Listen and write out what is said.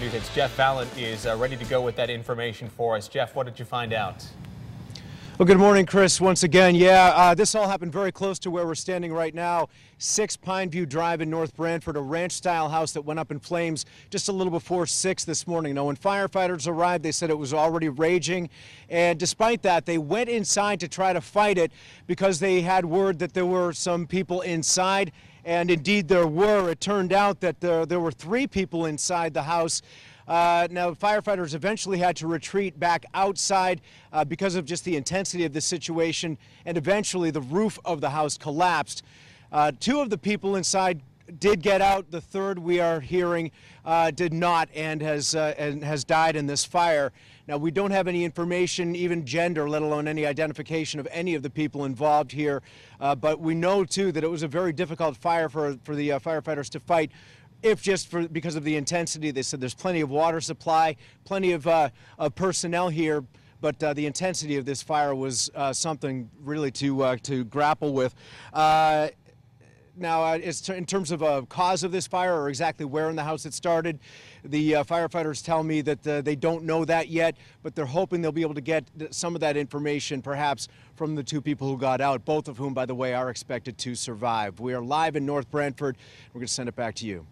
News. Jeff Valin is uh, ready to go with that information for us. Jeff, what did you find out? Well, good morning, Chris. Once again, yeah, uh, this all happened very close to where we're standing right now. 6 Pineview Drive in North Branford, a ranch-style house that went up in flames just a little before 6 this morning. Now, when firefighters arrived, they said it was already raging, and despite that, they went inside to try to fight it because they had word that there were some people inside, and indeed there were. It turned out that there, there were three people inside the house. Uh, now, firefighters eventually had to retreat back outside uh, because of just the intensity of the situation, and eventually the roof of the house collapsed. Uh, two of the people inside did get out. The third, we are hearing, uh, did not and has, uh, and has died in this fire. Now, we don't have any information, even gender, let alone any identification of any of the people involved here. Uh, but we know, too, that it was a very difficult fire for, for the firefighters to fight if just for because of the intensity. They said there's plenty of water supply, plenty of, uh, of personnel here, but uh, the intensity of this fire was uh, something really to uh, to grapple with. Uh, now, uh, in terms of a cause of this fire or exactly where in the house it started, the firefighters tell me that they don't know that yet, but they're hoping they'll be able to get some of that information perhaps from the two people who got out, both of whom, by the way, are expected to survive. We are live in North Branford. We're going to send it back to you.